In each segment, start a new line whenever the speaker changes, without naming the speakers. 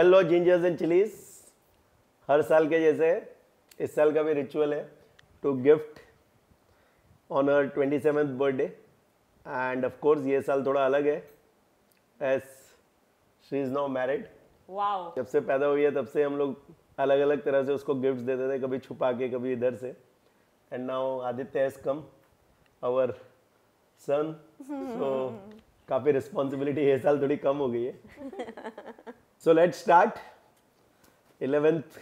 Hello gingers and chillies. हर साल के जैसे इस साल का भी रिचुअल है to gift on her twenty seventh birthday and of course ये साल थोड़ा अलग है as she is now married
wow
जब से पैदा हुई है तब से हम लोग अलग अलग तरह से उसको गिफ्ट्स देते थे कभी छुपा के कभी इधर से। And now Aditya has come our son so काफ़ी रिस्पॉन्सिबिलिटी ये साल थोड़ी कम हो गई है। सो लेट स्टार्ट इलेवेंथ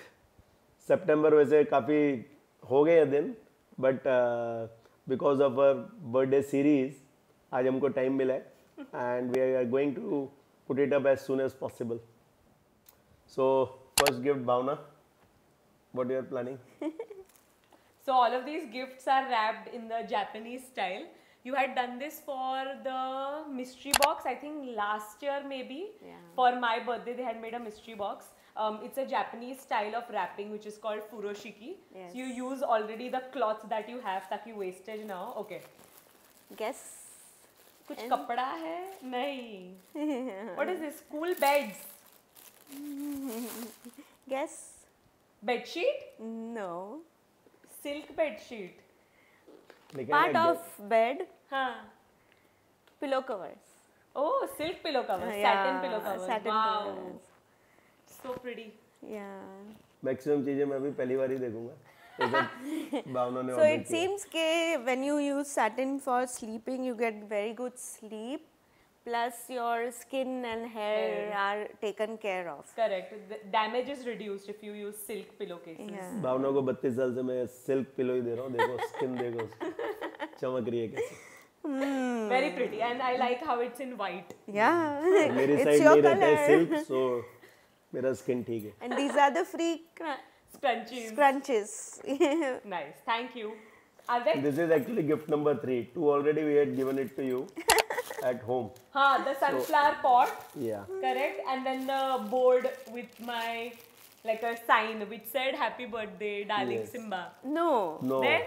सितंबर वैसे काफ़ी हो गए हैं दिन but because of our birthday series आज हमको टाइम मिला है and we are going to put it up as soon as possible So first gift, Bhavna. What you are planning?
So all of these gifts are wrapped in the Japanese style. You had done this for the mystery box, I think last year maybe.
Yeah.
For my birthday, they had made a mystery box. Um, it's a Japanese style of wrapping, which is called furoshiki.
Yes.
So you use already the cloth that you have, ताकि wastage ना हो. Okay.
Guess.
कुछ कपड़ा है? नहीं. what is this? School beds.
Guess.
Bed sheet?
No.
Silk
part of bed pillow covers
oh silk pillow covers satin pillow covers
satin
so pretty
या
maximum चीज़ें मैं भी पहली बार ही देखूँगा।
सो
इट
सीम्स के when you use satin for sleeping you get very good sleep Plus your skin and hair
Hair.
are taken care of.
Correct. The damage is reduced if you use silk pillowcases.
Yeah.
Bhavana को बत्तीस साल से मैं silk pillow ही दे रहा हूँ देखो skin देखो उसकी। चमक रही है कैसे
Very pretty, and I like how it's in white.
Yeah.
मेरी
it's
साइड
your
नहीं रहता है
color.
सिल्क सो मेरा स्किन ठीक है
And these are the free cr-
Scrunchies.
scrunches.
Nice. Thank you. Are there?
This is actually gift number three. Two already we had given it to you at home.
Huh, the sunflower pot.
Yeah.
Correct. And then the board with my like a sign which said "Happy birthday, darling
Yes.
Simba."
no.
No.
Then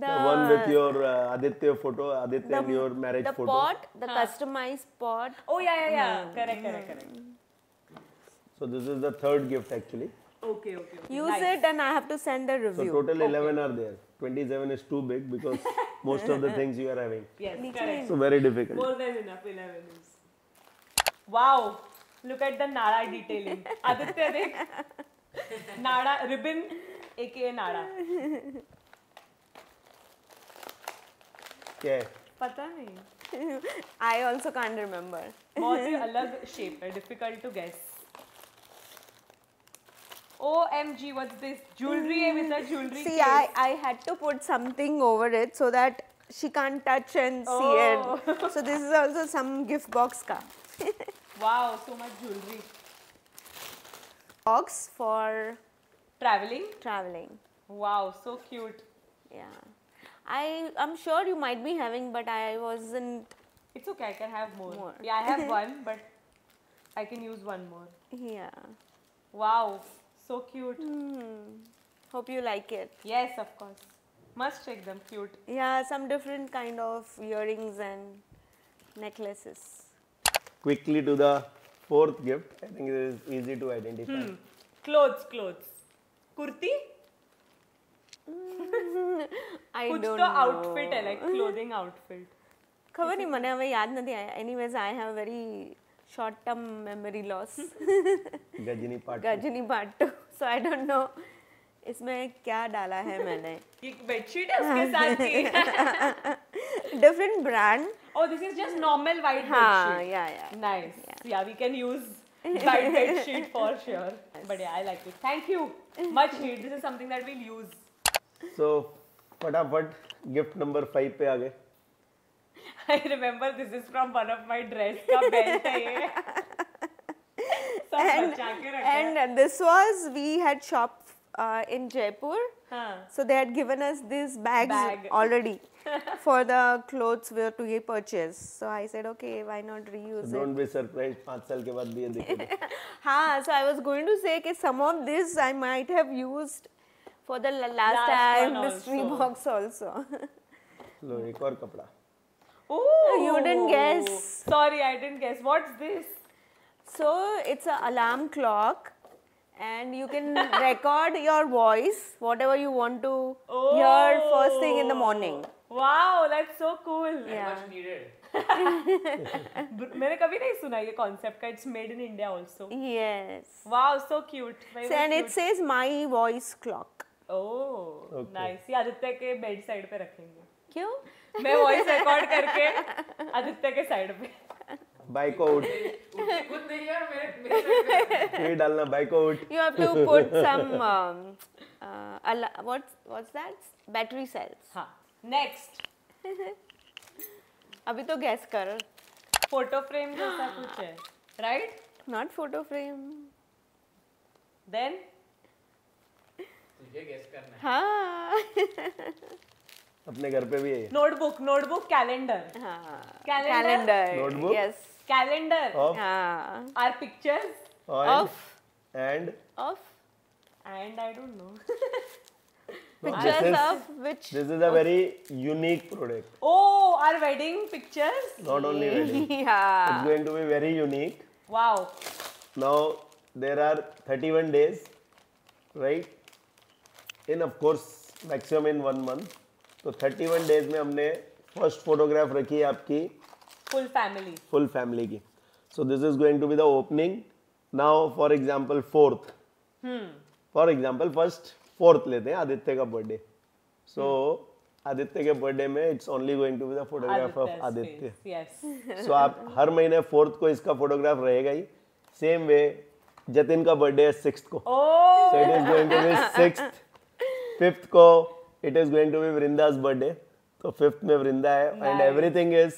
The,
The one with your uh, Aditya photo, Aditya and your marriage
the
photo.
pot, the
Huh.
customized pot.
oh yeah yeah yeah. Correct correct correct.
So this is the third gift actually.
Okay okay. okay.
Use
nice.
it and I have to send a
So
review.
total 11 are there. 27 is too big because most of the things you are having.
Yes. Correct.
So very difficult.
More than enough, 11 is. Wow, look at the Nada detailing. Aditya, dekh. Nada, ribbon, aka.
क्या है
पता नहीं
I also can't remember.
बहुत ही अलग shape है difficult to guess OMG what's this jewelry mm-hmm. with a jewelry
See,
case.
I, I had to put something over it so that she can't touch and see oh. it. So this is also some gift box ka.
wow so much jewelry
Box for
traveling
traveling.
wow so cute
Yeah. I I'm sure you might be having, but I wasn't.
it's okay I can have more,
More.
yeah I have one but I can use one more
Yeah.
wow so cute.
Mm. Hope you like it.
Yes, of course. Must check them. Cute.
Yeah, some different kind of earrings and necklaces.
Quickly to the fourth gift. I think it is easy to identify.
Hmm. Clothes, clothes. Kurti?
I
Kuch
don't know.
outfit like clothing outfit.
ખબર નહીં મને હવે યાદ નથી short term memory loss
gajini part
gajini part two so i don't know इसमें क्या डाला है मैंने
एक बेडशीट है उसके साथ
different brand
oh this is just normal white
हाँ,
bed
sheet yeah yeah
nice yeah, yeah we can use white bed sheet for sure yes. but yeah i like it thank you much need this is something that we'll use
so फटाफट gift number five पे आ गए
I remember this is from one of my dress का belt है ये सब
and
बचा के रखा है
and this was we had shop uh, in Jaipur
हाँ
so they had given us these bags
Bag.
already for the clothes we were to purchase so I said okay why not reuse it
don't be surprise पाँच साल के बाद भी ये दिखेगा
हाँ, so I was going to say that some of this I might have used for the la- last,
Last
time
one
mystery
also.
box also.
लो एक और कपड़ा
Ooh,
You didn't guess.
Sorry, I didn't guess. What's this?
So it's a alarm clock, and you can record your voice, whatever you want to hear first thing in the morning.
Wow, that's so cool.
Yeah.
Much needed.
ब- मैंने कभी नहीं सुना ये concept का it's made in India also
Yes.
Wow so cute
So, and it says my voice clock.
Oh
Okay.
Nice ये आदित्य के bed side पे रखेंगे
क्यों?
मैं वॉइस रिकॉर्ड करके आदित्य के साइड पे
बाइकआउट
उठते खुद नहीं यार मेरे मेरे
ये डालना
have to put some um, uh, ala- what's what's that? Battery cells.
हाँ नेक्स्ट
अभी तो guess कर.
फ़ोटो फ्रेम जैसा कुछ है right
not photo frame
then
तुझे गेस करना है
हाँ.
अपने घर पे भी है
नोटबुक नोटबुक कैलेंडर
हाँ.
Calendar?
Calendar.
कैलेंडर
हाँ.
Or pictures
Of.
And
Of.
And I don't know
Pictures of which.
This is a very unique product
oh or wedding pictures
not only wedding
yeah it's
going to be very unique
wow
now there are 31 days right in of course maximum in one month तो 31 days में हमने first photograph रखी है आपकी।
Full family
full family की। So this is going to be the opening now for example fourth for example first fourth लेते हैं आदित्य का बर्थडे सो आदित्य के बर्थडे में it's only going to be the photograph of Aditya.
Yes
so आप हर महीने fourth को इसका photograph रहेगा ही. सेम वे जतिन का बर्थडे है सिक्स को. So it is going to be six fifth को it is going to be Vrinda's birthday तो फिफ्थ में वृंदा है. And. Everything is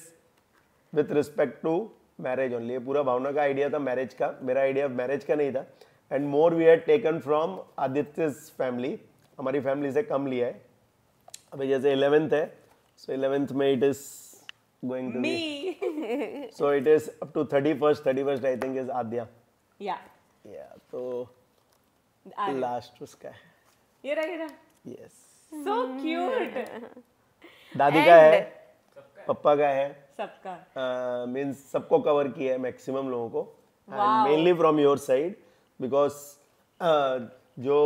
with respect to marriage only पूरा भावना का आइडिया था मैरिज का. मेरा आइडिया मैरिज का नहीं था. And more we had taken from Aditya family हमारी फैमिली से कम लिया है. अभी जैसे इलेवेंथ है सो इलेवेंथ में it is going to be
me
so it is up to thirty first thirty first I think is Aadya
या
या तो लास्ट उसका है.
ये रहा ये रहा.
यस
सो क्यूट
दादी का है? पप्पा का है?
सबका।
मीन्स सबको कवर किया है मैक्सिमम लोगों को। Mainly from your side because जो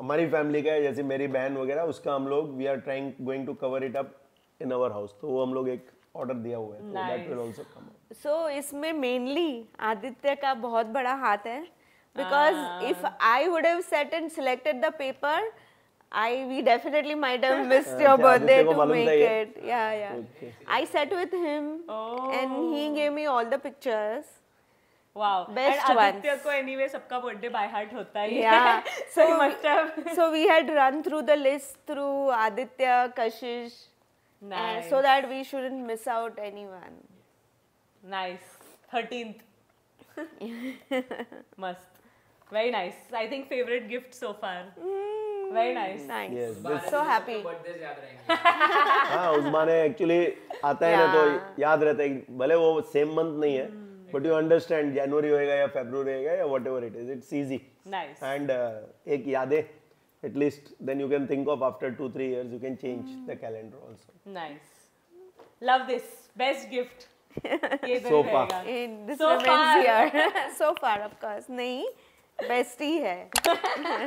हमारी फैमिली का है जैसे मेरी बहन वगैरह उसका हम लोग we are trying going to cover it up in our house तो वो हम लोग एक ऑर्डर दिया हुआ है तो that will also come
So इसमें mainly आदित्य का बहुत बड़ा हाथ है because if I would have sat and selected the paper, I we definitely might have missed your birthday to make it. Yeah, yeah.
Okay.
I sat with him oh. and he oh. gave me all the pictures.
Wow.
Best
and Aditya
ones.
ko anyway sabka birthday by heart hota
yeah.
so, so must.
So we had run through the list through Aditya, Kashish,
nice.
so that we shouldn't miss out anyone.
Nice. 13th. Must. Very nice. I think favorite gift so far. Mm. Very
nice Nice.
Yes,
बारह
So
दिन
happy.
सबके birthdays याद रहेंगे
हाँ उस actually आता है ना तो याद रहता है भले वो सेम मंथ नहीं है बट यू अंडरस्टैंड जनवरी होएगा या फेब्रुवरी होएगा या whatever it is it's
nice
and एक यादें at least then you can think of after two three years you can change the calendar
also nice love this best gift ये
So far.
this
So
remains
far.
here. so far, of course. नहीं, best ही। है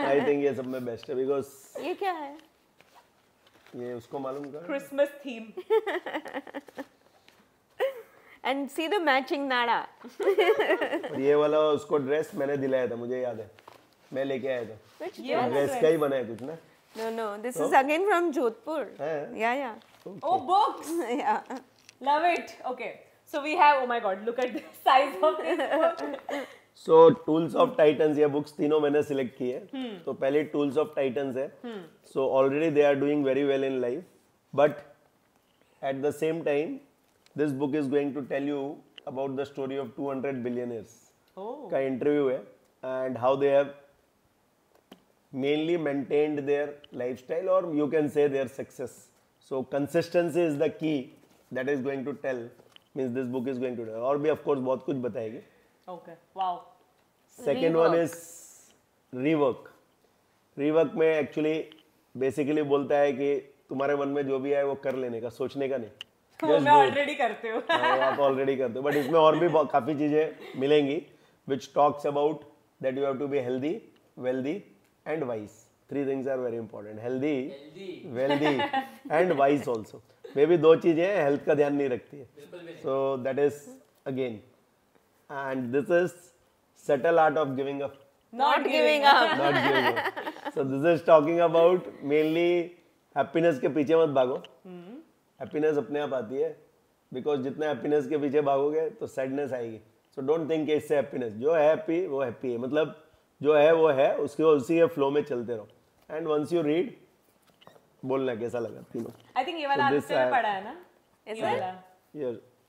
I think ये सब में best है because
ये क्या है?
ये उसको मालूम कर।
Christmas theme
and see the matching
नाड़ा ये वाला उसको ड्रेस मैंने दिलाया था मुझे याद है। मैं लेके आया था।
ये
ड्रेस का ही बना है कुछ ना?
No no this is again from Jodhpur या या
ओ बुक्स
या
love it okay so we have oh my god look at the size of this
so tools of Titans ये बुक्स तीनों मैंने सिलेक्ट की है। तो पहले टूल्स ऑफ़ टाइटन है। So already they are doing very well in life but at the same time this book is going to tell you about the story of two hundred
billionaires
का interview है and how they have mainly maintained their lifestyle और you can say their success so consistency is the key that is going to tell means this book is going to tell और भी of course बहुत कुछ बताएगी।
Okay wow
second one is rework rework में actually basically बोलता है कि तुम्हारे मन में जो भी है वो कर लेने का सोचने का नहीं।
ऑलरेडी करते हो।
हाँ, बट इसमें और भी काफ़ी चीज़ें मिलेंगी which talks about that you have to be healthy wealthy and wise three things are very important healthy wealthy and wise also maybe दो चीज़ें हेल्थ का ध्यान नहीं रखती है। So that is again and this is subtle art of giving up.
Not Not giving up.
not giving up. So this is talking about mainly happiness के पीछे मत भागो हैप्पीनेस अपने आप आती है बिकॉज़ जितना हैप्पीनेस के पीछे भागोगे तो सैडनेस आएगी सो डोंट थिंक इससे हैप्पीनेस जो है हैप्पी वो हैप्पी है मतलब जो है वो है उसके उसी के फ्लो में चलते रहो एंड वंस यू रीड बोलना कैसा लगा तीनों
I think ये वाला
So this
आदित्य ने
I-
पढ़ा है ना
Is
ये वाला.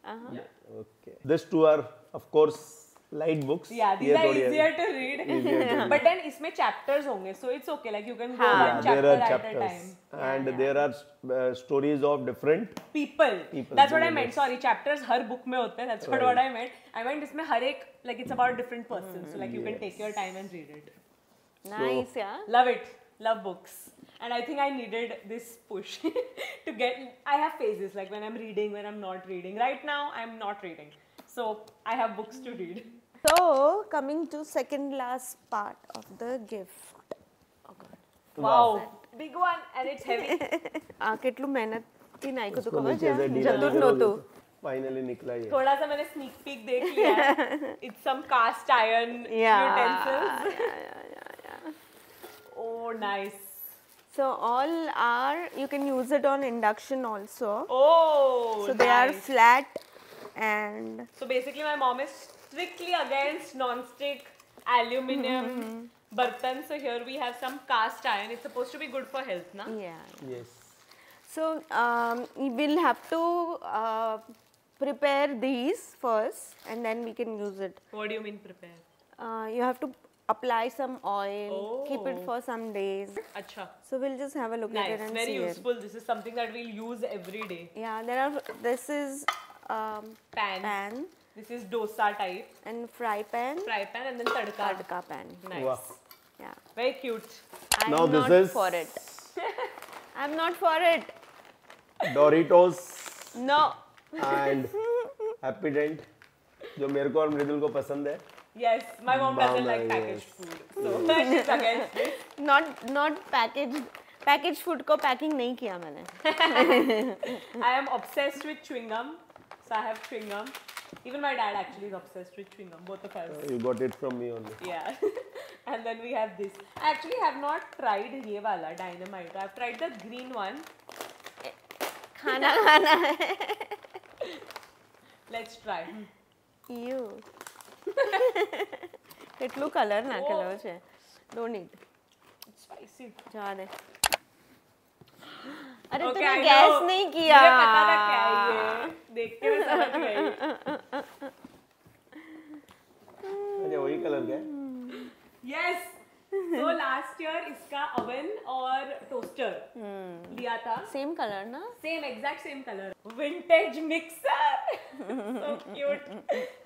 Uh-huh.
Okay. This two are of course light books.
Yeah, these are easier to read.
Easier to read.
But then इसमें chapters होंगे, so it's okay. Like you can go
हाँ.
one chapter
there are
at a time.
and yeah, there are uh, stories of different
People.
People,
That's what I meant. Sorry, chapters हर book में होते हैं. That's
Right.
what I meant. I meant इसमें हर एक like it's about different person. So like you yes. can take your time and read it.
Nice, so, yeah.
Love it. Love books. And I think I needed this push to get. I have phases like when I'm reading, when I'm not reading. Right now, I'm not reading. So I have books to read.
So coming to second last part of the gift. Oh God.
Wow. wow. Big one and it's heavy.
हाँ
कितलू
मेहनत
थी नाई
को
तो
Finally, nikla जदूर
Thoda sa finally sneak peek थोड़ा सा It's some cast iron
लिया
it's
yeah, yeah, yeah. Utensils
oh oh,
So all are you can use it on induction also.
Oh,
so nice. they are flat and
So basically, my mom is strictly against non-stick aluminum bartan. So here we have some cast iron. It's supposed to be good for health, na?
yeah.
yes
So um, we will have to uh, prepare these first and then we can use it.
What do you mean prepare?
Uh, you have to apply some oil, keep it
Oh.
for some days.
Acha.
So we'll just have a look at it and
Very
see it.
useful. This is something that we'll use every day.
Yeah, there are. This is um,
Pan.
pan
This is dosa type.
and fry pan,
Fry pan and then tadka.
tadka pan.
Nice.
Wow.
Yeah,
Very cute.
I'm
Now this
not
is-
for it. I'm not for it.
Doritos
No.
And Happydent जो मेरे को और मृदुल को पसंद है
Yes, my mom doesn't
Mama,
like packaged
yes.
food. So she's against it.
Not not packaged. Packaged food को packing नहीं किया मैंने.
I am obsessed with chewing gum. So I have chewing gum. Even my dad actually is obsessed with chewing gum, both of us.
You got it from me only
Yeah. and then we have this. I actually have not tried ये वाला dynamite. I've tried the green one.
खाना खाना है.
Let's try.
You. કેટલું colour નાખેલો છે don't eat
It's spicy.
જવા દે अरे
Okay,
तूने
I
गैस
know.
नहीं किया
मुझे पता था क्या Last year इसका oven और toaster लिया था.
सेम कलर ना
Same exact same color. Vintage mixer. so cute.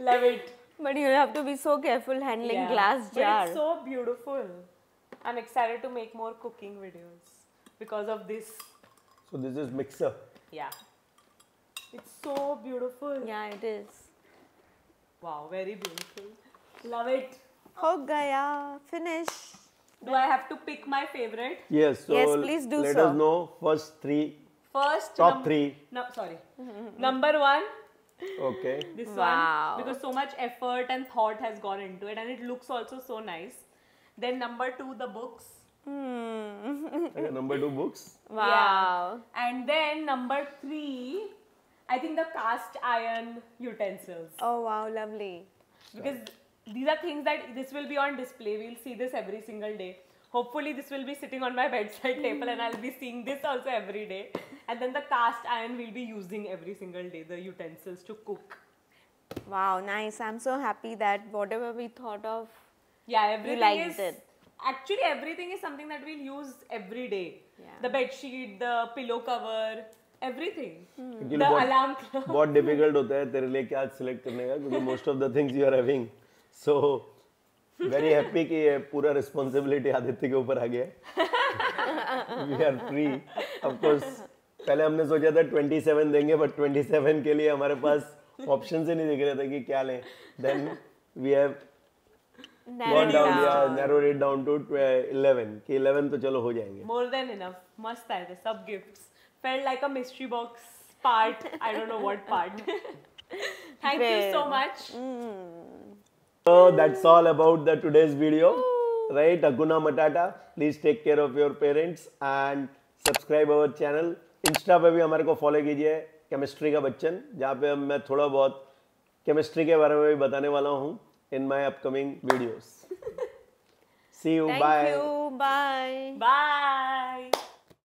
Love it.
But you have to be so careful handling
Yeah.
Glass
But
jar
it's so beautiful. I'm excited to make more cooking videos because of this.
So this is mixer
Yeah. It's so beautiful.
या it is
Wow, very beautiful. Love it.
हो गया finish
Do I have to pick my favorite?
Yes. So
yes, please do
let
so.
us know first three.
First top
three.
No, sorry. number one.
Okay.
This
wow.
one because so much effort and thought has gone into it, and it looks also so nice. Then number two, the books.
Hmm. okay, number
two, books. Wow. Yeah.
And then number three, I think the cast iron utensils.
Oh wow, lovely.
Because. Right these are things that this will be on display. We'll see this every single day. Hopefully, this will be sitting on my bedside table and I'll be seeing this also every day. And then the cast iron we'll be using every single day, the utensils to cook.
Wow, nice. I'm so happy that whatever we thought of,
Yeah, everything
liked
is
it.
actually everything is something that we'll use every day.
Yeah.
The bed sheet, the pillow cover, everything.
क्योंकि
The
बहुत
alarm clock.
बहुत difficult होता है तेरे लिए क्या select करने का क्योंकि most of the things you are having So very happy कि ये पूरा रिस्पांसिबिलिटी आदित्य के ऊपर आ गया we are free of course पहले हमने सोचा था 27 देंगे बट 27 के लिए हमारे पास ऑप्शन ही नहीं दिख रहे थे कि क्या लें then
we
have down
down.
yeah narrowed it down to 11 कि 11 तो चलो हो जाएँगे
More than enough. मस्त आए थे सब gifts. Felt like a mystery box part. I don't know what part. Thank you so
Great.
So that's all about the today's video. Right, Aguna Matata. Please take care of your parents and subscribe our channel. Insta पे भी हमारे को follow कीजिए chemistry का बच्चन जहाँ पे हम मैं थोड़ा बहुत केमिस्ट्री के बारे में भी बताने वाला हूँ in my upcoming videos see you
Thank
bye
you. Bye.
Bye.